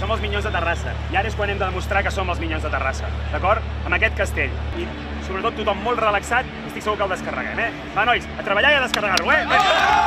Som els minyons de Terrassa. I ara és quan hem de demostrar que som els minyons de Terrassa. D'acord? Amb aquest castell. I sobretot tothom molt relaxat, estic segur que el descarreguem, eh? Va, nois, a treballar i a descarregar-ho, eh? Vinga!